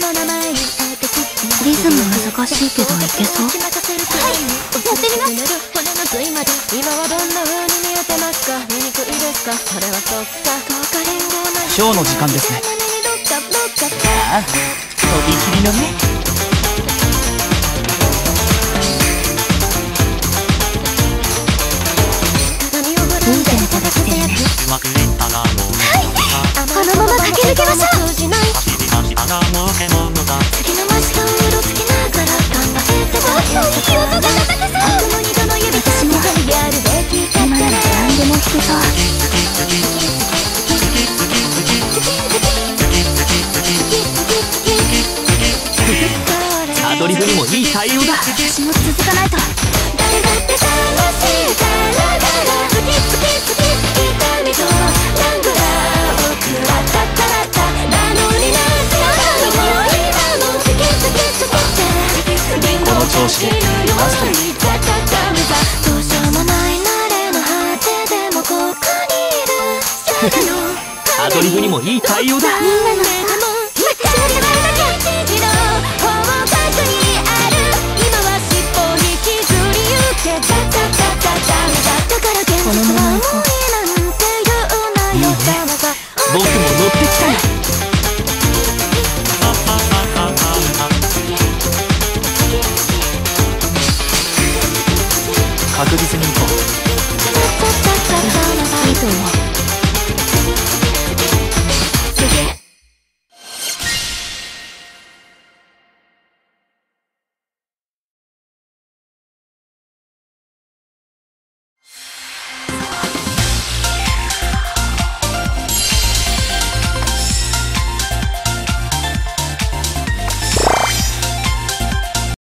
リズム難しいけどいけそう？はい。やってみます。今はどんな風に見えてますか？醜いですか？それはそっか。ショーの時間ですね。ああとびきりのね。いい点叩ドリブにもいい対応だ。私も続かないと。誰だって楽しいか。らだらプキプキプキ痛みとラングラー僕はタッタラッタなのになぜなの今もプキプキプキってリンゴこの調子でラストどうしようもない慣れの果てでもここにいる。アドリブにもいい対応だ。みんなの i'll do